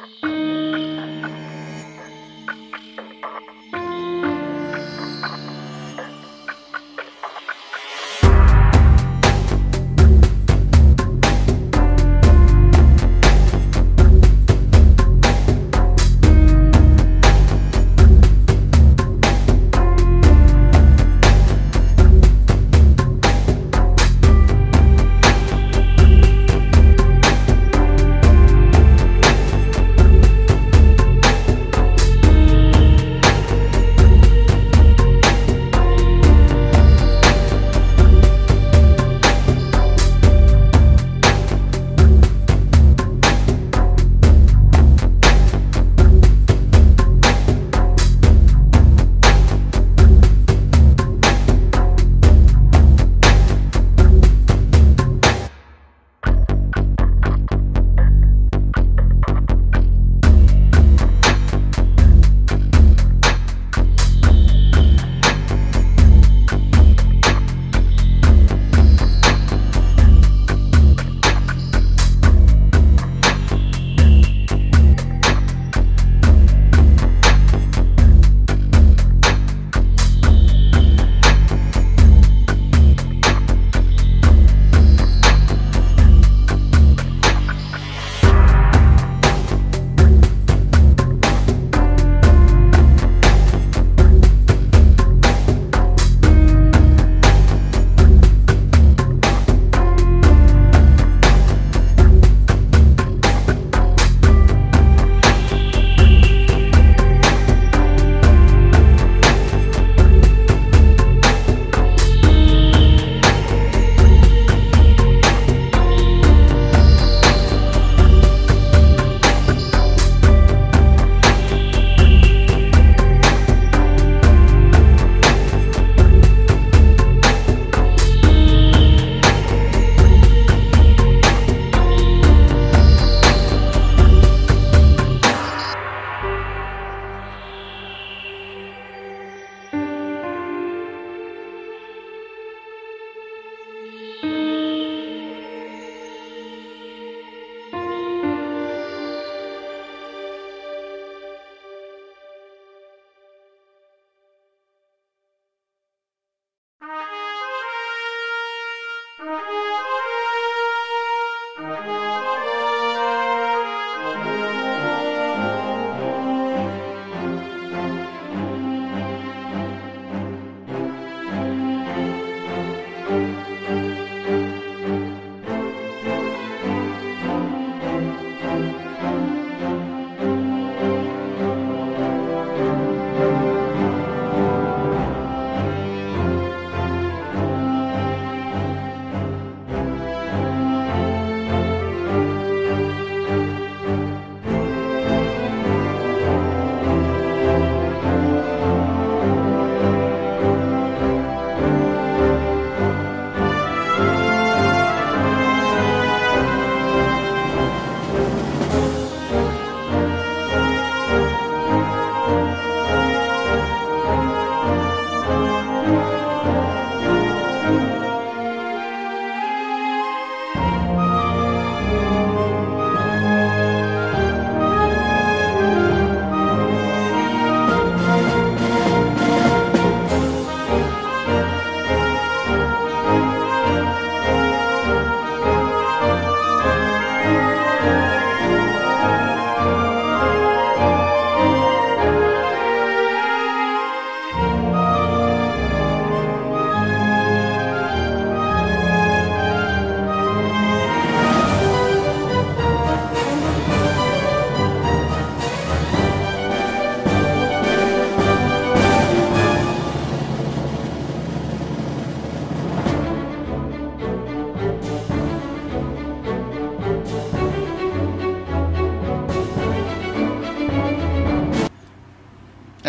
Bye.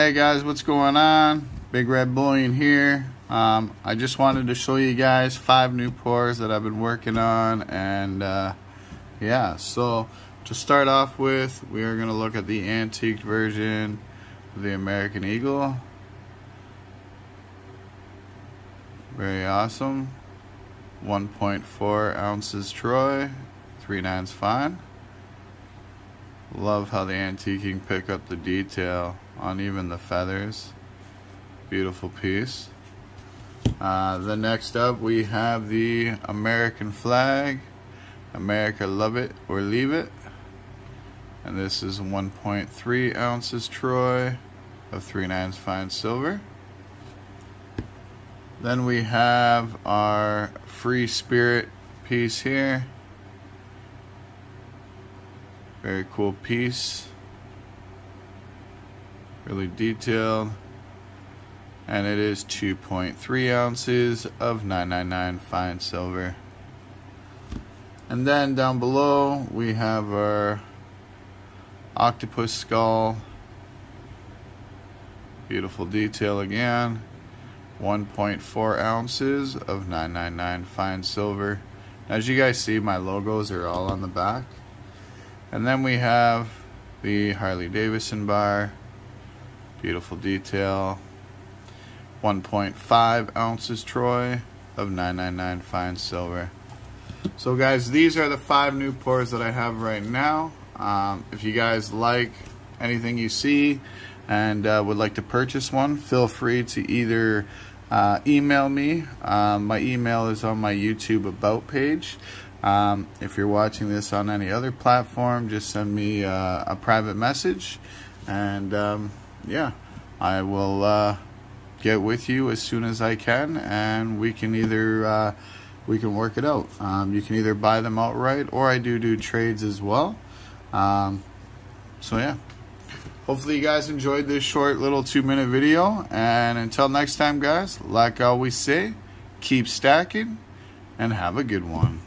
Hey guys, what's going on? Big Red Bullion here. Um, I just wanted to show you guys five new pours that I've been working on and uh, yeah, so to start off with, we are going to look at the antique version of the American Eagle. Very awesome. 1.4 ounces Troy, 3 nines fine. Love how the antiquing pick up the detail on even the feathers. Beautiful piece. Uh, the next up we have the American flag. America love it or leave it. And this is 1.3 ounces Troy of 3 nines fine silver. Then we have our free spirit piece here. Very cool piece. Really detailed. And it is 2.3 ounces of 999 fine silver. And then down below we have our octopus skull. Beautiful detail again. 1.4 ounces of 999 fine silver. As you guys see, my logos are all on the back. And then we have the Harley Davidson bar. Beautiful detail. 1.5 ounces Troy of 999 fine silver. So guys, these are the five new pours that I have right now. Um, if you guys like anything you see and uh, would like to purchase one, feel free to either uh, email me. Um, my email is on my YouTube About page. Um, if you're watching this on any other platform, just send me uh, a private message. And um, yeah, I will uh, get with you as soon as I can. And we can either, uh, we can work it out. Um, you can either buy them outright or I do do trades as well. Um, so yeah. Hopefully you guys enjoyed this short little two minute video. And until next time guys, like I always say, keep stacking and have a good one.